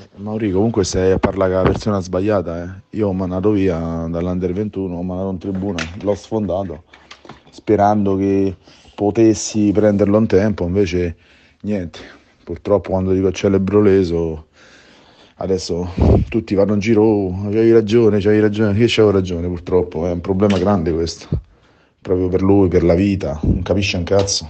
Eh, Mauri, comunque stai a parlare con la persona sbagliata. Eh. Io ho mandato via dall'Under 21, ho mandato in tribuna, l'ho sfondato sperando che potessi prenderlo in tempo, invece niente. Purtroppo quando dico celebro leso, adesso tutti vanno in giro, oh, hai ragione, hai ragione, io c'avevo ragione purtroppo, è un problema grande questo, proprio per lui, per la vita, non capisce un cazzo.